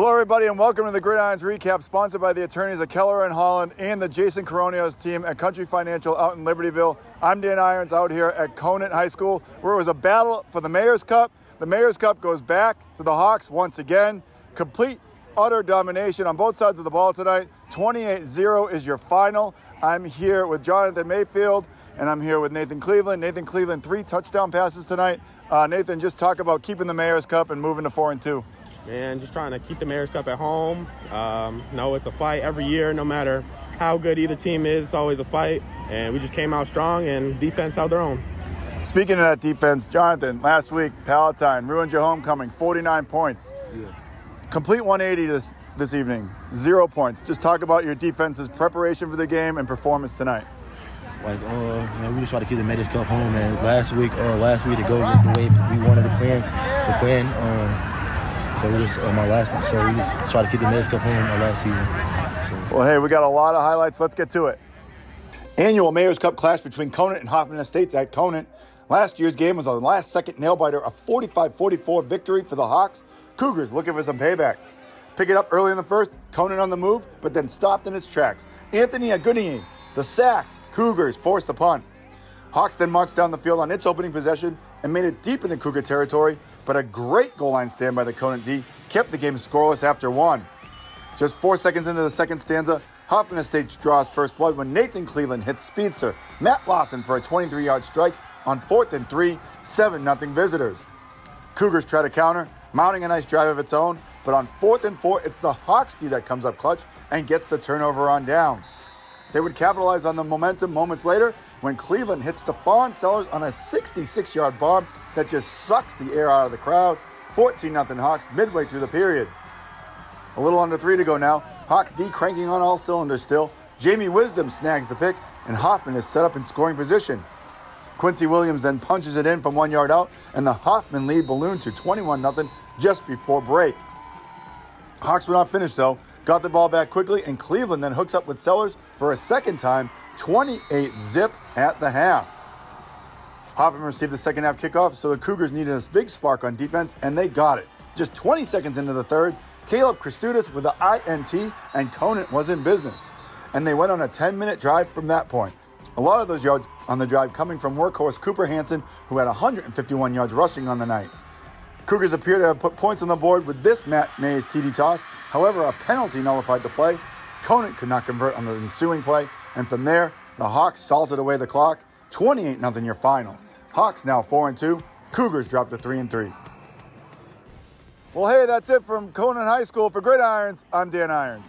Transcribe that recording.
Hello, everybody, and welcome to the Gridirons Recap, sponsored by the attorneys of Keller and Holland and the Jason Coronios team at Country Financial out in Libertyville. I'm Dan Irons out here at Conant High School, where it was a battle for the Mayor's Cup. The Mayor's Cup goes back to the Hawks once again. Complete, utter domination on both sides of the ball tonight. 28 0 is your final. I'm here with Jonathan Mayfield, and I'm here with Nathan Cleveland. Nathan Cleveland, three touchdown passes tonight. Uh, Nathan, just talk about keeping the Mayor's Cup and moving to 4 and 2 man, just trying to keep the Mayor's Cup at home. Um, no, it's a fight every year, no matter how good either team is, it's always a fight. And we just came out strong, and defense held their own. Speaking of that defense, Jonathan, last week, Palatine ruined your homecoming, 49 points. Yeah. Complete 180 this, this evening, zero points. Just talk about your defense's preparation for the game and performance tonight. Like, uh, man, we just try to keep the Mayor's Cup home, man. Last week, uh, last week to go the way we wanted to plan, to plan. Um, so we just on my last one. So we just try to keep the Mayor's Cup home our last season. So. Well, hey, we got a lot of highlights. Let's get to it. Annual Mayor's Cup clash between Conant and Hoffman Estates at Conant. Last year's game was a last second nail biter, a 45 44 victory for the Hawks. Cougars looking for some payback. Pick it up early in the first, Conant on the move, but then stopped in its tracks. Anthony Aguniyi, the sack, Cougars forced a punt. Hawks then marched down the field on its opening possession and made it deep into Cougar territory, but a great goal line stand by the Conant D kept the game scoreless after one. Just four seconds into the second stanza, Hoffman Estates draws first blood when Nathan Cleveland hits speedster Matt Lawson for a 23 yard strike on fourth and three, 7 0 visitors. Cougars try to counter, mounting a nice drive of its own, but on fourth and four, it's the Hawks D that comes up clutch and gets the turnover on downs. They would capitalize on the momentum moments later when Cleveland hits Stefan Sellers on a 66 yard bomb that just sucks the air out of the crowd. 14 0 Hawks midway through the period. A little under three to go now. Hawks D cranking on all cylinders still. Jamie Wisdom snags the pick, and Hoffman is set up in scoring position. Quincy Williams then punches it in from one yard out, and the Hoffman lead balloons to 21 0 just before break. Hawks were not finished though. Got the ball back quickly, and Cleveland then hooks up with Sellers for a second time, 28 zip at the half. Hoffman received the second half kickoff, so the Cougars needed a big spark on defense, and they got it. Just 20 seconds into the third, Caleb Christudis with the INT, and Conant was in business. And they went on a 10 minute drive from that point. A lot of those yards on the drive coming from workhorse Cooper Hansen, who had 151 yards rushing on the night. Cougars appear to have put points on the board with this Matt Mays TD toss. However, a penalty nullified the play. Conant could not convert on the ensuing play, and from there, the Hawks salted away the clock. 28 0 your final. Hawks now 4 and 2. Cougars dropped to 3 and 3. Well, hey, that's it from Conant High School for Gridirons. I'm Dan Irons.